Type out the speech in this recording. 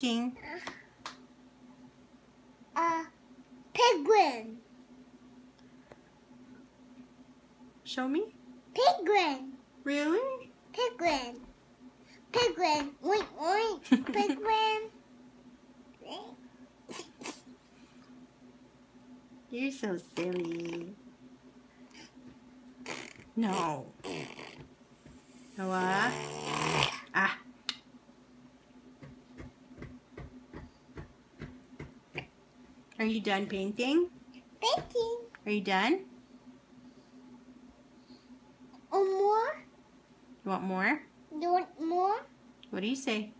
King. A penguin. Show me. Penguin. Really? Penguin. Penguin. Oink oink. Penguin. You're so silly. No. Noah. Uh? Are you done painting? Painting. Are you done? Or more? You want more? You want more? What do you say?